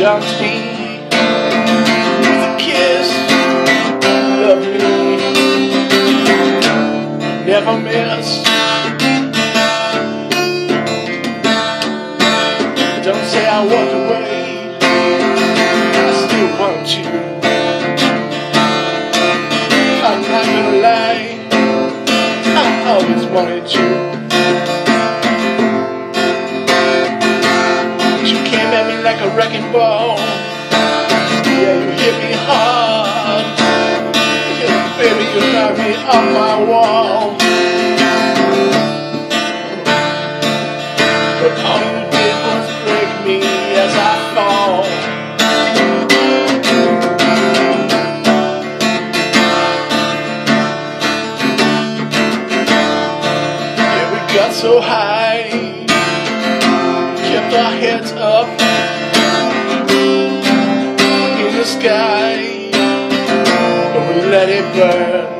jumped me with a kiss. Love me, never miss. Don't say I walked away. I still want you. I'm not gonna lie. I always wanted you. Like a wrecking ball. Yeah, you hit me hard. Yeah, baby, you knocked me off my wall. But all you did was break me as I fall. Yeah, we got so high, kept our heads up sky, and we let it burn.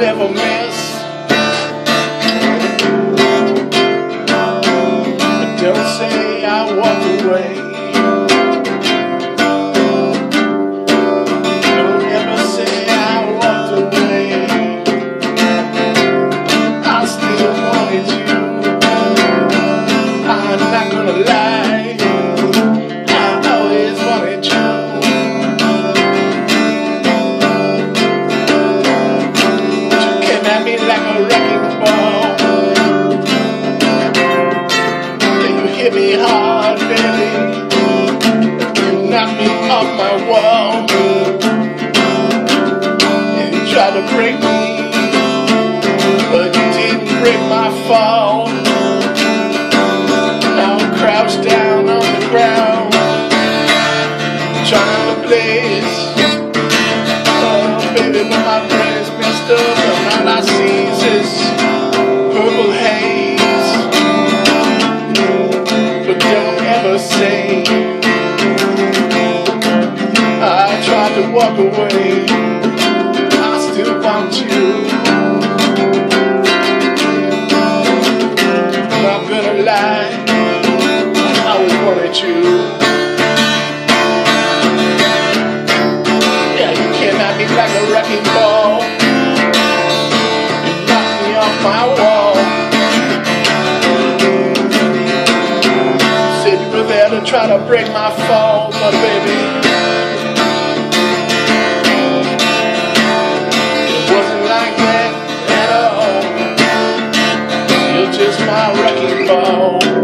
Never miss. Don't say I walked away. Hard, baby. You knocked me off my wall. You tried to break me but you didn't break my fall. I'm crouched down on the ground, trying to blaze. Oh, baby, but my brain is messed up, and all I say I tried to walk away. I still want you. Not gonna lie, I always wanted you. Yeah, you came at me like a wrecking try to break my fall, but baby. It wasn't like that at all. You're just my wrecking ball.